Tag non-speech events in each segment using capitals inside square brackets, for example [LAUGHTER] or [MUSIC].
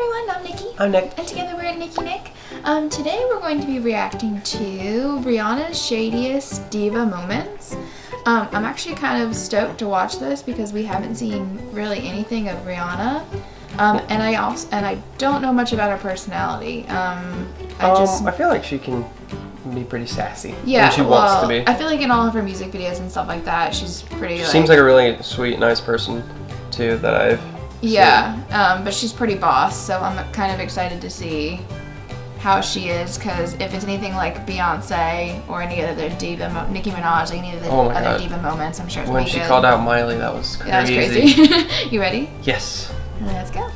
everyone, I'm Nikkie. I'm Nick. And together we're at Nikkie Nick. Um, today we're going to be reacting to Rihanna's shadiest diva moments. Um, I'm actually kind of stoked to watch this because we haven't seen really anything of Rihanna. Um, and I also and I don't know much about her personality. Um, I Um, just I feel like she can be pretty sassy. yeah, when she well, wants to be. I feel like in all of her music videos and stuff like that, she's pretty. She like, seems like a really sweet, nice person, too, that I've Yeah, um, but she's pretty boss, so I'm kind of excited to see how she is. Because if it's anything like Beyonce or any other diva, mo- Nicki Minaj, like any of the Oh other God. diva moments, I'm sure it's When gonna be she good. called out Miley, that was crazy. Yeah, that was crazy. [LAUGHS] you ready? Yes. Let's go.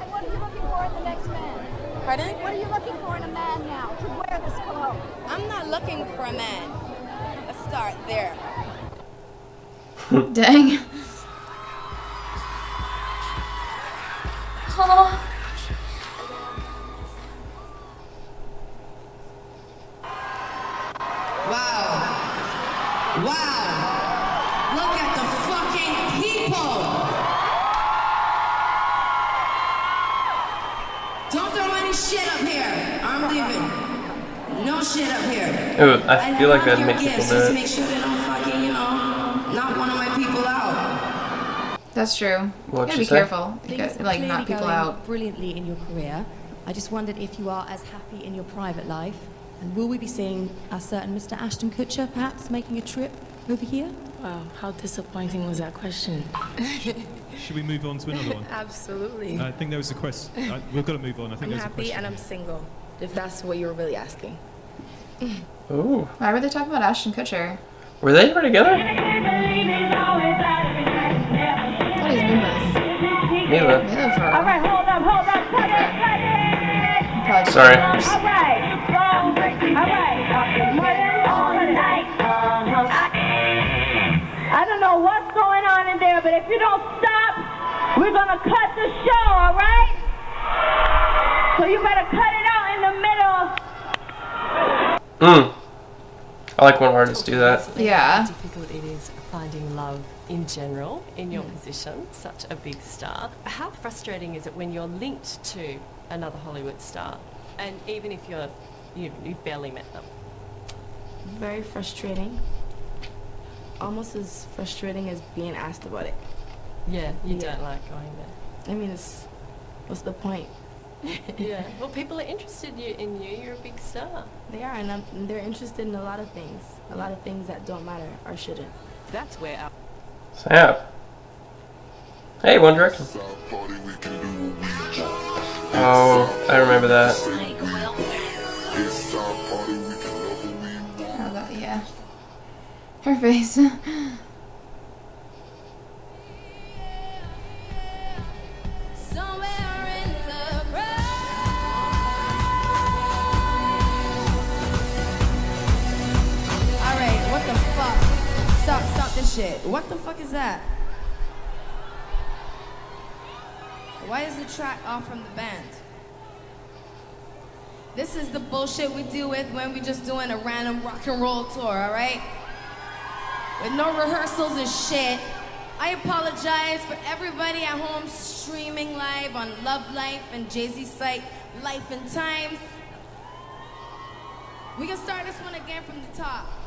And what are you looking for in the next man? Pardon? What are you looking for in a man now to wear this cologne? I'm not looking for a man. Let's start there. [LAUGHS] Dang. Oh. Wow. Wow. Look at the fucking people. Don't throw any shit up here. I'm leaving. No shit up here. Ooh, I feel like that that'd make people just do to it. make sure they don't fucking, you know, knock one of my people out. That's true. What'd gotta be say? careful. You Things got, are like clearly knock people going out. brilliantly in your career. I just wondered if you are as happy in your private life, and will we be seeing a certain Mr. Ashton Kutcher perhaps making a trip over here? Wow, how disappointing was that question? [LAUGHS] Should we move on to another one? Absolutely. I think there was a question. We've got to move on. I think I'm there's a happy question. and I'm single, if that's what you were really asking. Ooh. Why were they talking about Ashton Kutcher? Were they ever together? I thought he's been. Mila for a All while. right, hold up, hold up, cut it, cut it. Probably Sorry. All right, so, all right. More than all night. I don't know what's going on in there, but if you don't stop, we're gonna cut the show, all right? So you better cut it out in the middle. Mm. I like when artists do that. Yeah. How difficult it is finding love in general in your position, such a big star. How frustrating is it when you're linked to another Hollywood star, and even if you're you, you've barely met them? Very frustrating. Almost as frustrating as being asked about it. Yeah, you Yeah. don't like going there. I mean, it's what's the point? [LAUGHS] Yeah. Well, people are interested in you. You're a big star. They are, and, I'm, they're interested in a lot of things. A lot of things that don't matter or shouldn't. That's where our Snap. Hey, One Direction. Oh, I remember that. Oh, that, yeah. Her face. [LAUGHS] shit. What the fuck is that? Why is the track off from the band? This is the bullshit we deal with when we're just doing a random rock and roll tour, alright? With no rehearsals and shit. I apologize for everybody at home streaming live on Love Life and Jay-Z site Life and Times. We can start this one again from the top.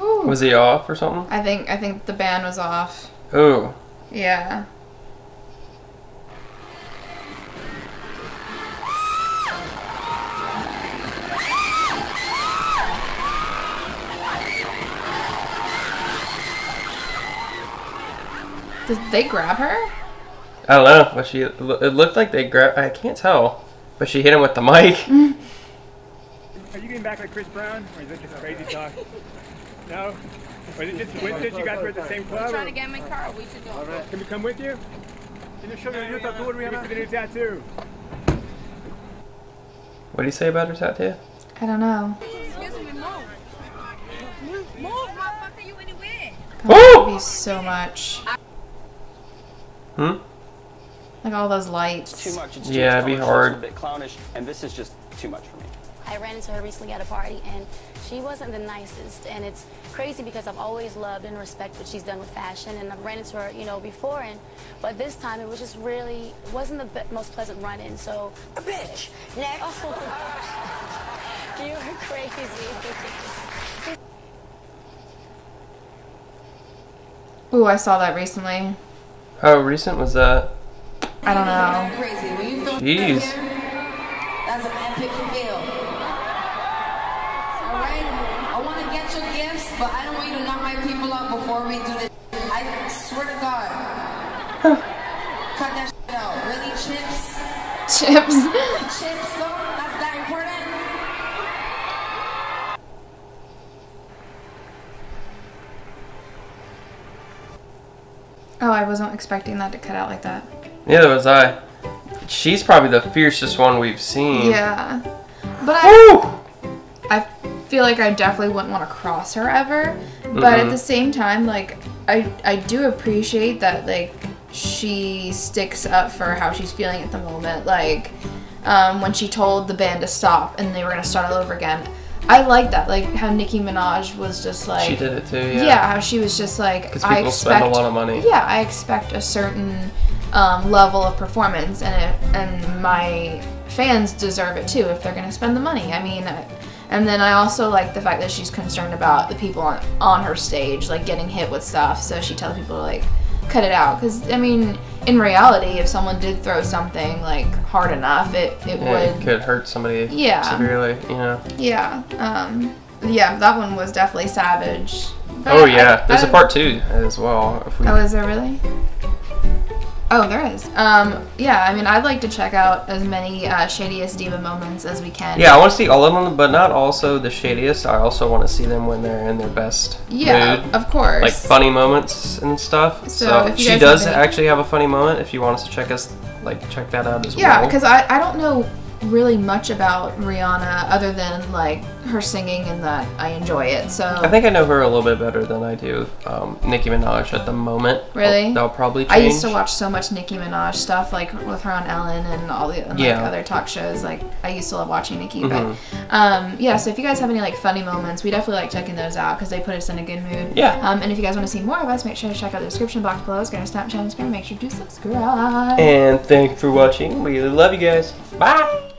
Ooh. Was he off or something? I think I think the band was off. Ooh. Yeah. Did they grab her? I don't know, but she. It looked like they grabbed. I can't tell, but she hit him with the mic. [LAUGHS] Are you getting back like Chris Brown, or is it just crazy talk? [LAUGHS] No? Or is it just coincidence you guys were at the same club? trying or- to get in my car. We should go. Can we come with you? Can you show me your new tattoo, Rihanna? Give me the new tattoo. What do you say about her tattoo? I don't know. Excuse me, move. Move, motherfucker, you anywhere? God, that would be so much. Hmm. Like all those lights. Too much. It's Yeah, it'd be hard. A bit clownish, and this is just too much for me. I ran into her recently at a party, and she wasn't the nicest. And it's crazy because I've always loved and respect what she's done with fashion, and I've ran into her, you know, before. And but this time it was just really wasn't the be- most pleasant run-in. So a bitch. Next. [LAUGHS] you are crazy. Ooh, I saw that recently. How recent was that? I don't know. Crazy. When you feel Jeez. That's an epic feel. Alright? I want to get your gifts, but I don't want you to knock my people up before we do this. I swear to God. Cut that shit out. Really, chips? Chips. chips, though? That's that important? Oh, I wasn't expecting that to cut out like that. Neither was I. She's probably the fiercest one we've seen. Yeah. But I I feel like I definitely wouldn't want to cross her ever. But at Mhm. the same time, like I I do appreciate that like she sticks up for how she's feeling at the moment. Like um, when she told the band to stop and they were gonna start all over again. I like that, like how Nicki Minaj was just like She did it too, yeah. Yeah, how she was just like 'Cause I people expect spend a lot of money. Yeah, I expect a certain um, level of performance, and it, and my fans deserve it too if they're gonna spend the money. I mean, and then I also like the fact that she's concerned about the people on on her stage like getting hit with stuff, so she tells people to like cut it out. Because I mean, in reality, if someone did throw something like hard enough, it it Yeah, would it could hurt somebody Yeah. severely, you know. yeah, um, yeah, that one was definitely savage. But Oh I- yeah, there's I- a part two as well. If we, Oh, is there really? Oh, there is. Um, yeah, I mean, I'd like to check out as many uh, shadiest diva moments as we can. yeah, I want to see all of them, but not also the shadiest. I also want to see them when they're in their best Yeah, mood. of course. Like funny moments and stuff. So So, if you she does have actually have a funny moment. If you want us to check us, like check that out as Yeah, well. Yeah, because I, I don't know really much about Rihanna other than like her singing and that I enjoy it. So I think I know her a little bit better than I do um, Nicki Minaj at the moment. Really? That'll probably change. I used to watch so much Nicki Minaj stuff, like with her on Ellen and all the and, like, Yeah. other talk shows. Like I used to love watching Nicki. Mhm. But um, yeah, so if you guys have any like funny moments, we definitely like checking those out because they put us in a good mood. Yeah. Um, and if you guys want to see more of us, make sure to check out the description box below. It's got our Snapchat and Instagram. Make sure to subscribe. And thank you for watching. We love you guys. Bye.